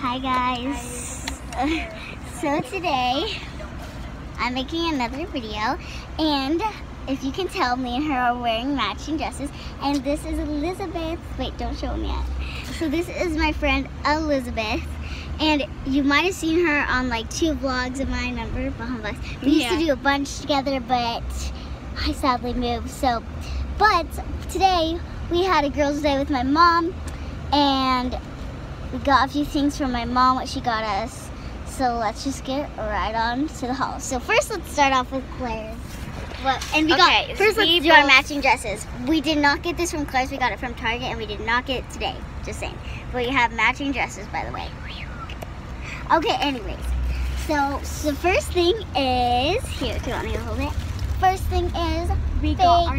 Hi guys. so today I'm making another video and if you can tell me and her are wearing matching dresses and this is Elizabeth. Wait, don't show them yet. So this is my friend Elizabeth and you might have seen her on like two vlogs of mine, remember? Behind Vlogs. We used Yeah. to do a bunch together but I sadly moved so but today we had a girls day with my mom and we got a few things from my mom, what she got us. So let's just get right on to the haul. So first, let's start off with Claire's. What? And we Okay, got first. Let's do our matching dresses. We did not get this from Claire's. We got it from Target, and we did not get it today. Just saying. But we have matching dresses, by the way. Okay. Anyways, so so first thing is here. Do you want me to hold it? First thing is We got our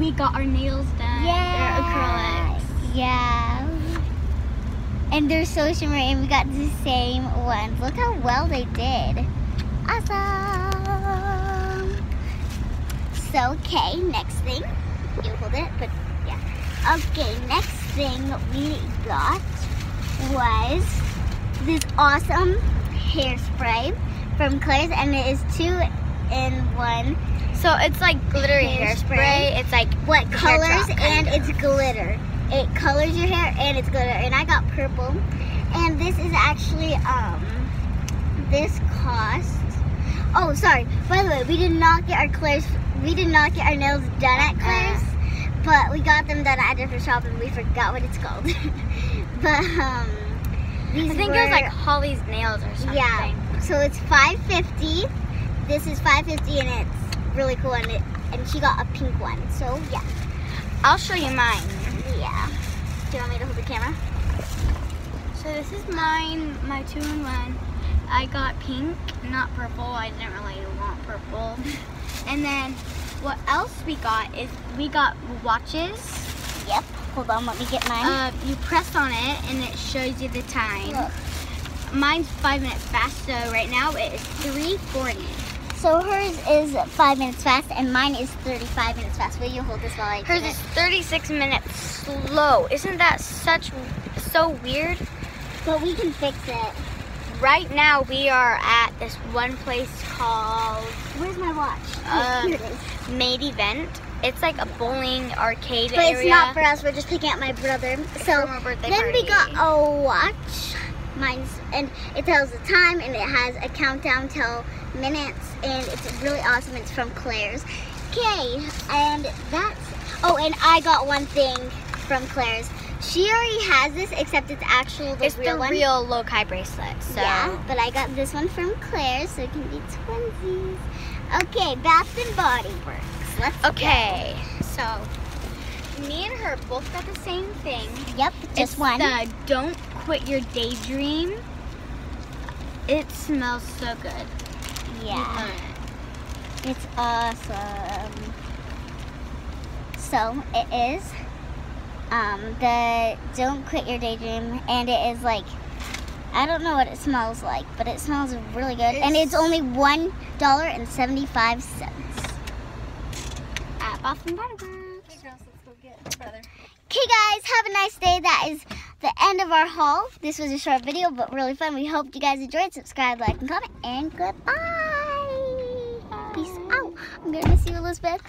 we got our nails done. yeah. They're acrylics. Yeah. And they're so shimmery, and we got the same ones. Look how well they did. Awesome. So, okay, next thing. You hold it, but yeah. Okay, next thing we got was this awesome hairspray from Claire's, and it is two in one. So it's like glittery Hairspray. hairspray. It's like what colors and it's glitter. It colors your hair and it's glitter. And I got purple. And this is actually um this cost Oh sorry. By the way, we did not get our Claire's we did not get our nails done at Claire's. But we got them done at a different shop and we forgot what it's called. but um these I think were, it was like Holly's nails or something. yeah. So it's five fifty. This is five fifty and it's really cool and it and she got a pink one. So yeah. I'll show you mine. Yeah. Do you want me to hold the camera? So this is mine, my two in one. I got pink, not purple. I didn't really want purple. And then what else we got is we got watches. Yep. Hold on, let me get mine. Uh, you press on it and it shows you the time. Look. Mine's five minutes fast, so right now it is 340. So hers is five minutes fast and mine is 35 minutes fast. Will you hold this while I Hers is it? 36 minutes slow. Isn't that such so weird? But we can fix it. Right now we are at this one place called Where's my watch? Um, Here it is. Main Event. It's like a bowling arcade But area. it's not for us. We're just picking up my brother. So a birthday then we got a watch. Mine's and it tells the time and it has a countdown till minutes and it's really awesome. It's from Claire's. Okay, and that's oh, and I got one thing from Claire's. She already has this, except it's actual the It's real the one. real Lokai bracelet. So Yeah, but I got this one from Claire, so it can be twinsies. Okay, Bath and Body Works. Let's go. okay. So me and her both got the same thing. Yep, just it's one. The Don't Quit Your Daydream. It smells so good. yeah, it's awesome. So it is um, the Don't Quit Your Daydream, and it is like I don't know what it smells like, but it smells really good, and it's It's- only one dollar and seventy five cents. At Body Works. Okay, guys, have a nice day. That is the end of our haul. This was a short video, but really fun. We hope you guys enjoyed. Subscribe, like, and comment, and goodbye. Peace out. I'm gonna miss you, Elizabeth.